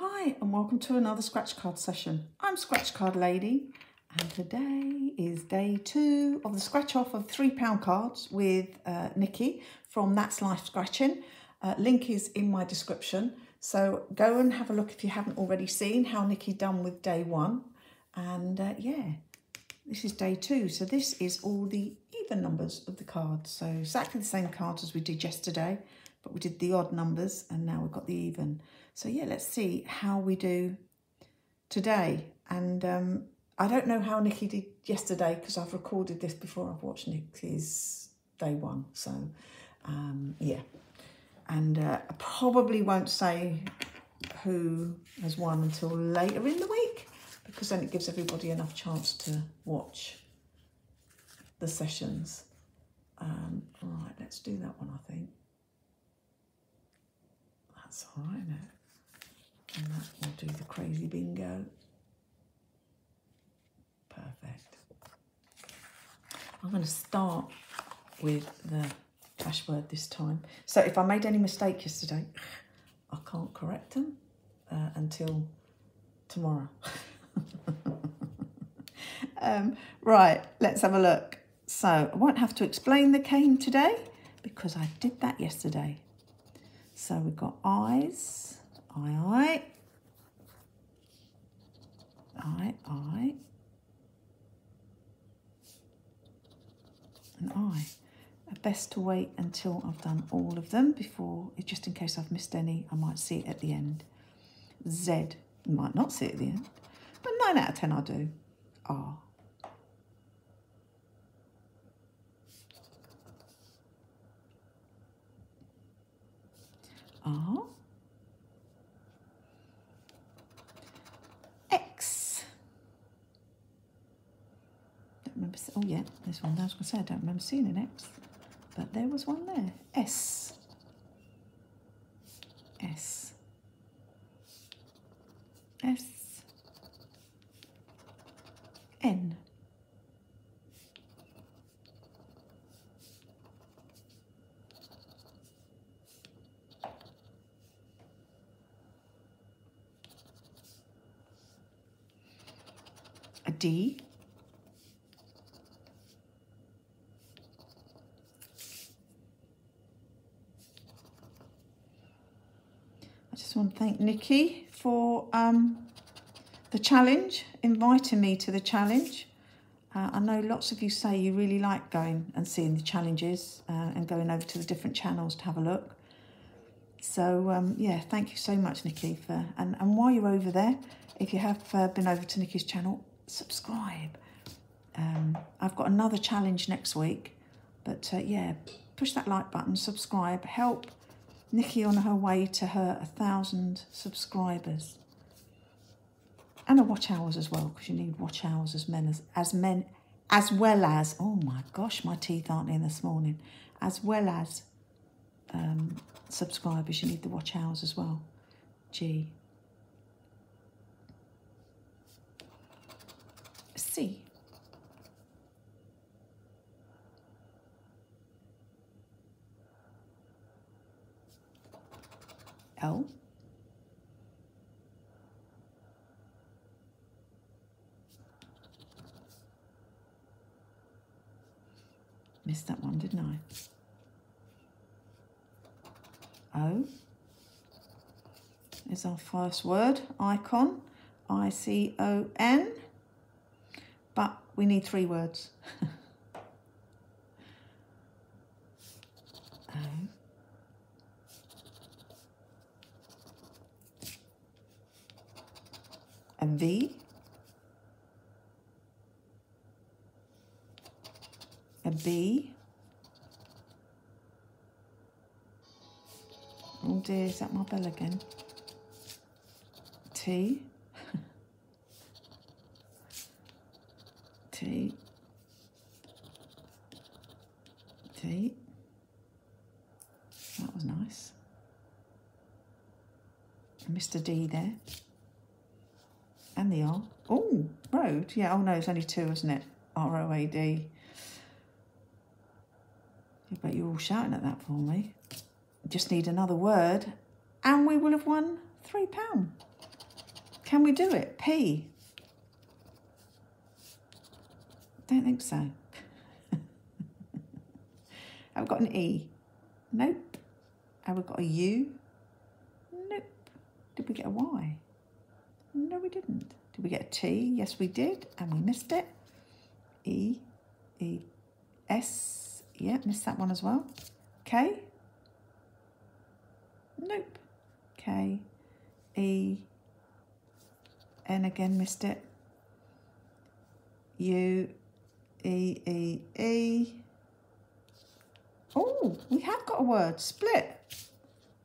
Hi and welcome to another scratch card session. I'm Scratch Card Lady and today is day two of the scratch off of £3 cards with uh, Nikki from That's Life Scratching. Uh, link is in my description so go and have a look if you haven't already seen how Nikki done with day one and uh, yeah this is day two so this is all the even numbers of the cards so exactly the same cards as we did yesterday but we did the odd numbers and now we've got the even. So yeah, let's see how we do today. And um, I don't know how Nikki did yesterday because I've recorded this before I've watched Nikki's day one. So um, yeah, and uh, I probably won't say who has won until later in the week because then it gives everybody enough chance to watch the sessions. Um, right, let's do that one, I think. That's all right, isn't it? And that will do the crazy bingo. Perfect. I'm going to start with the cash word this time. So if I made any mistake yesterday, I can't correct them uh, until tomorrow. um, right, let's have a look. So I won't have to explain the cane today because I did that yesterday. So we've got eyes, eye, eye, eye, eye, and I. Best to wait until I've done all of them before, just in case I've missed any, I might see it at the end. Z, might not see it at the end, but 9 out of 10 I do. R. are X. Don't Oh yeah, one. I was going to say I don't remember seeing an X, but there was one there. S. S. S. N. a D, I just want to thank Nikki for um, the challenge, inviting me to the challenge. Uh, I know lots of you say you really like going and seeing the challenges uh, and going over to the different channels to have a look. So um, yeah, thank you so much, Nikki. For and, and while you're over there, if you have uh, been over to Nikki's channel, subscribe. Um, I've got another challenge next week, but uh, yeah, push that like button, subscribe, help Nikki on her way to her a thousand subscribers. And a watch hours as well, because you need watch hours as men as, as men, as well as, oh my gosh, my teeth aren't in this morning, as well as um, subscribers, you need the watch hours as well. G. C. L. Missed that one, didn't I? Oh. O is our first word, icon, I-C-O-N but we need three words. A V. A B. Oh dear, is that my bell again? T. T, T. That was nice. Mr. D there. And the R. Oh, road. Yeah, oh no, it's only two, isn't it? R-O-A-D. I bet you're all shouting at that for me. Just need another word and we will have won £3. Can we do it? P. Don't think so. Have we got an E? Nope. Have we got a U? Nope. Did we get a Y? No, we didn't. Did we get a T? Yes, we did, and we missed it. E, E, S. Yeah, missed that one as well. K? Nope. K, E, N again, missed it. U, E, E, E. Oh, we have got a word, split.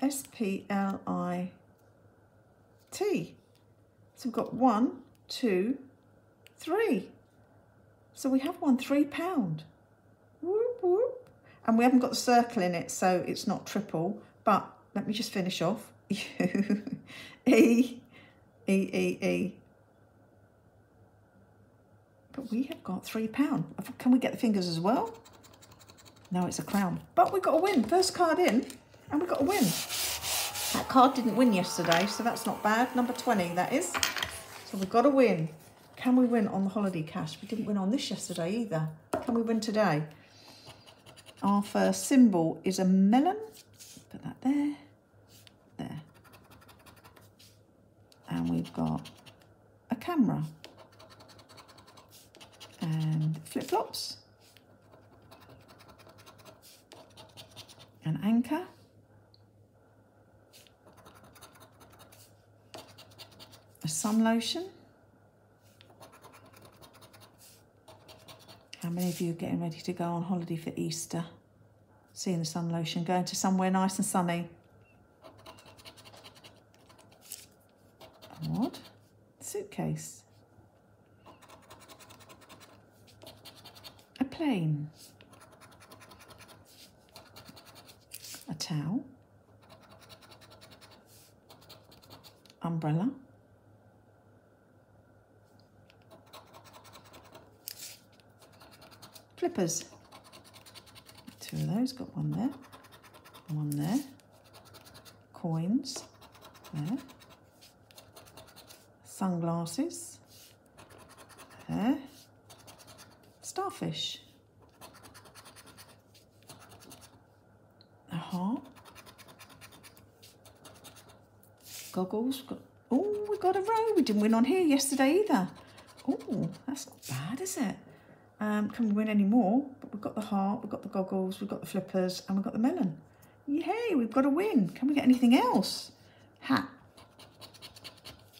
S-P-L-I-T. So we've got one, two, three. So we have one three pound. Whoop, whoop. And we haven't got the circle in it, so it's not triple. But let me just finish off. E, E, E, E. But we have got three pound. Can we get the fingers as well? No, it's a crown. But we've got a win. First card in, and we've got a win. Card didn't win yesterday, so that's not bad. Number 20, that is. So we've got to win. Can we win on the holiday cash? We didn't win on this yesterday either. Can we win today? Our first symbol is a melon. Put that there. There. And we've got a camera. And flip-flops. An anchor. A sun lotion. How many of you are getting ready to go on holiday for Easter? Seeing the sun lotion, going to somewhere nice and sunny. What? Suitcase. A plane. A towel. Umbrella. Flippers. Two of those, got one there, one there. Coins, there. Sunglasses, there. Starfish. A heart. Goggles. Got, oh, we got a row. We didn't win on here yesterday either. Oh, that's not bad, is it? Um, can we win any more? But we've got the heart, we've got the goggles, we've got the flippers, and we've got the melon. Yay, we've got a win. Can we get anything else? Hat.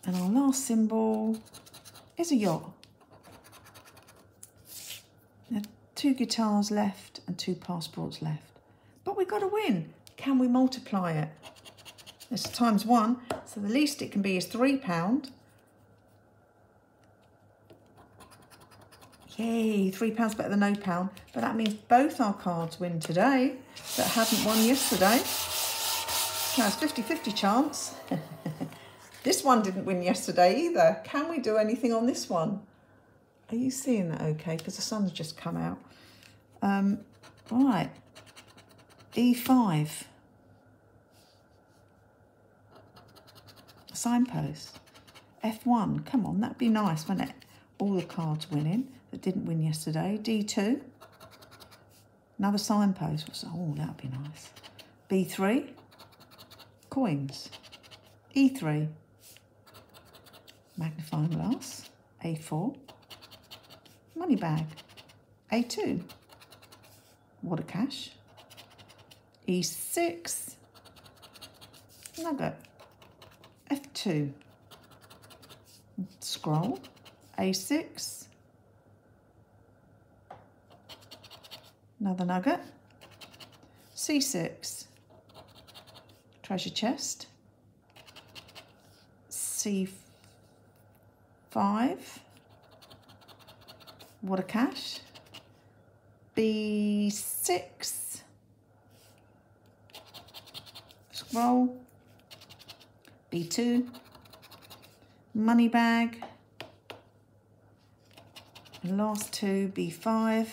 And our last symbol is a yacht. Two guitars left and two passports left. But we've got a win. Can we multiply it? It's times one, so the least it can be is £3. Yay, three pounds better than no pound. But that means both our cards win today that hadn't won yesterday. Now it's 50-50 chance. this one didn't win yesterday either. Can we do anything on this one? Are you seeing that okay? Because the sun's just come out. Um, right. E5. Signpost. F1. Come on, that'd be nice, wouldn't it? All the cards winning that didn't win yesterday. D2. Another signpost. Oh, that would be nice. B3. Coins. E3. Magnifying glass. A4. Money bag. A2. Water cash. E6. Nugget. F2. Scroll. A6. Another nugget. C6, treasure chest. C5, water cash. B6, scroll. B2, money bag. And last two, B5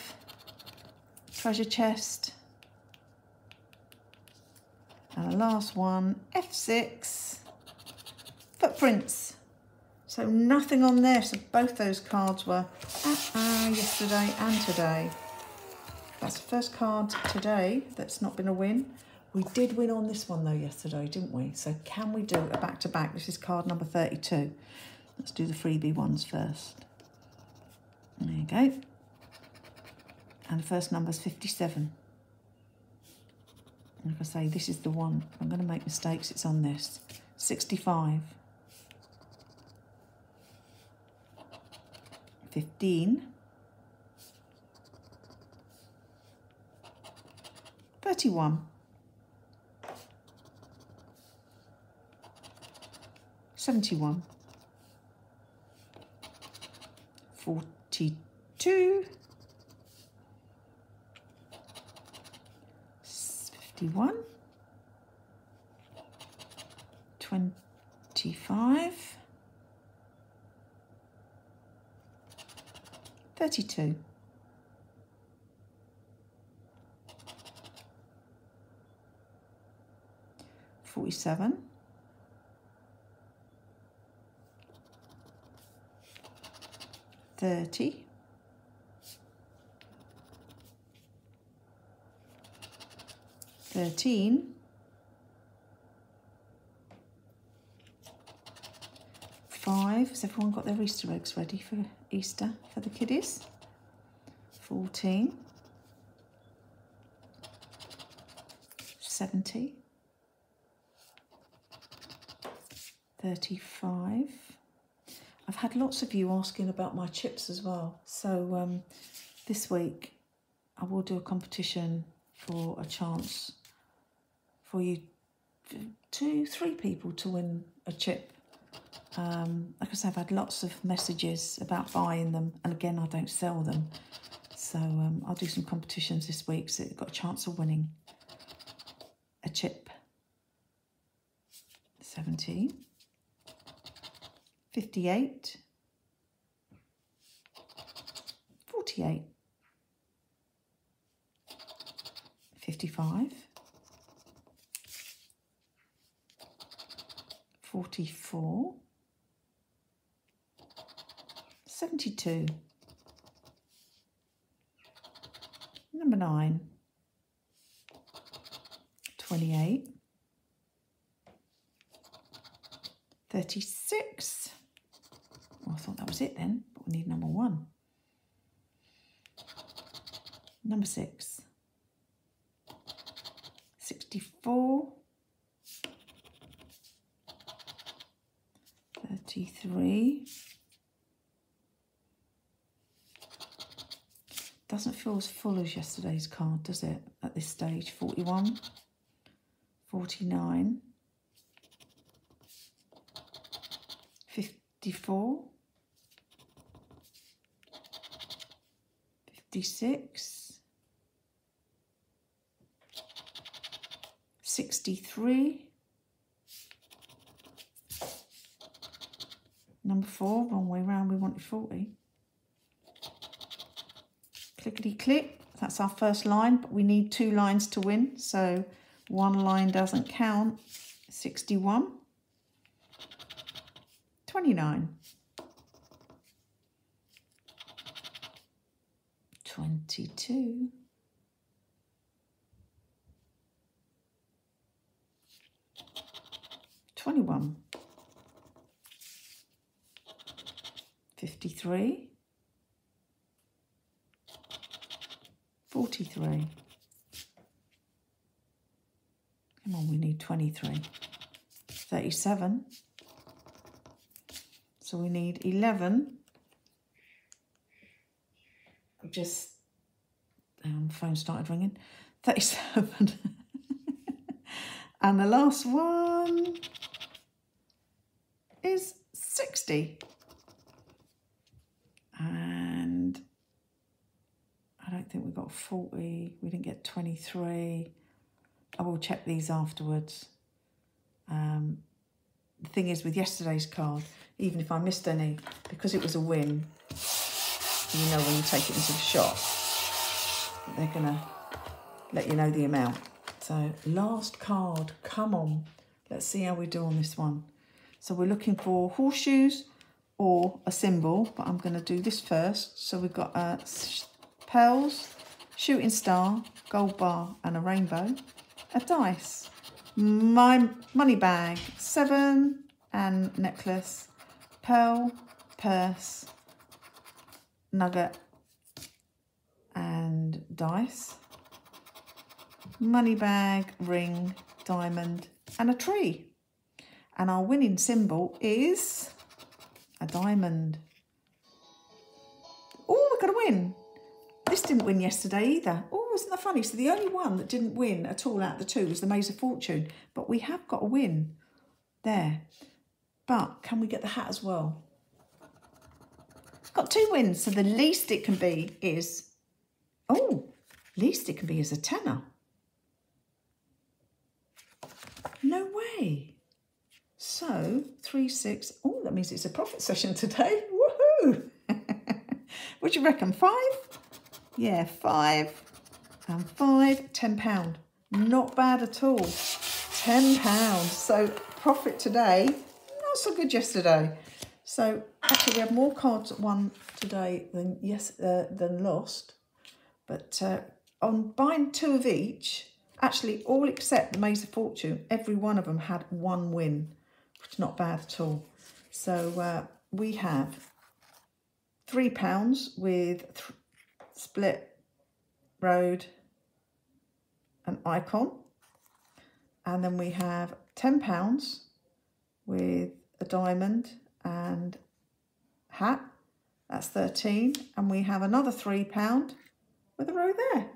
treasure chest. And the last one, F6, footprints. So nothing on there. So both those cards were uh-uh, yesterday and today. That's the first card today that's not been a win. We did win on this one though yesterday, didn't we? So can we do a back-to-back? -back? This is card number 32. Let's do the freebie ones first. There you go. And the first number is 57. And if I say this is the one, I'm going to make mistakes, it's on this. 65. 15. 31. 71. 42. 51. 25. 32. Forty-seven. Thirty. Thirteen. Five. Has everyone got their Easter eggs ready for Easter for the kiddies? Fourteen. Seventy. 35. I've had lots of you asking about my chips as well. So um, this week I will do a competition for a chance for you, two, three people to win a chip. Um, like I said, I've had lots of messages about buying them. And again, I don't sell them. So um, I'll do some competitions this week so you've got a chance of winning a chip. 17. 58, 48, 55, 44, 72, number 9, 28, 36, well, I thought that was it then, but we need number one. Number six. 64. 33. Doesn't feel as full as yesterday's card, does it, at this stage? 41. 49. 54. 56, 63, number four, wrong way round, we wanted 40. Clickety click, that's our first line, but we need two lines to win, so one line doesn't count. 61, 29. 22. Twenty-one, fifty-three, forty-three. Come on, we need twenty-three. Thirty-seven. So we need eleven I'm just, um, phone started ringing, 37. and the last one is 60. And I don't think we got 40. We didn't get 23. I will check these afterwards. Um, the thing is with yesterday's card, even if I missed any, because it was a win, you know when you take it into the shop, they're going to let you know the amount. So last card, come on. Let's see how we do on this one. So we're looking for horseshoes, or a symbol, but I'm going to do this first. So we've got a pearls, shooting star, gold bar and a rainbow, a dice, my money bag, seven and necklace, pearl, purse, nugget and dice, money bag, ring, diamond and a tree. And our winning symbol is a diamond. Oh, we got a win. This didn't win yesterday either. Oh, isn't that funny? So the only one that didn't win at all out of the two was the Maze of Fortune. But we have got a win there. But can we get the hat as well? Got two wins. So the least it can be is, oh, least it can be is a tenner. No way. So three, six. Oh, that means it's a profit session today. Woohoo! do you reckon? Five? Yeah, five and five, ten pound. Not bad at all. Ten pounds. So profit today, not so good yesterday. So actually, we have more cards won today than yes uh, than lost. But uh, on buying two of each, actually all except the Maze of Fortune, every one of them had one win, which is not bad at all. So uh, we have three pounds with split road an icon. And then we have 10 pounds with a diamond and hat. That's 13 and we have another three pound with a row there.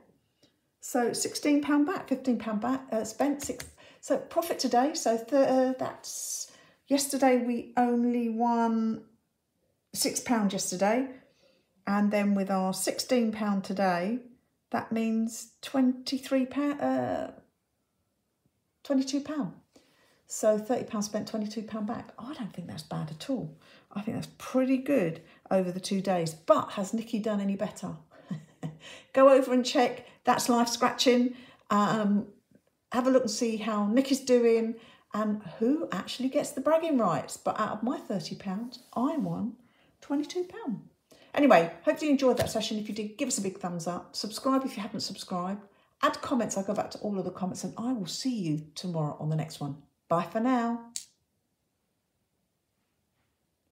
So 16 pound back 15 pound back uh, spent six so profit today. So uh, that's yesterday we only won six pound yesterday and then with our £16 today, that means £23, uh, £22. So £30 spent, £22 back. I don't think that's bad at all. I think that's pretty good over the two days. But has Nikki done any better? Go over and check That's Life Scratching. Um, have a look and see how Nikki's doing and who actually gets the bragging rights. But out of my £30, I won £22. Anyway, hopefully you enjoyed that session. If you did, give us a big thumbs up. Subscribe if you haven't subscribed. Add comments. I'll go back to all of the comments and I will see you tomorrow on the next one. Bye for now.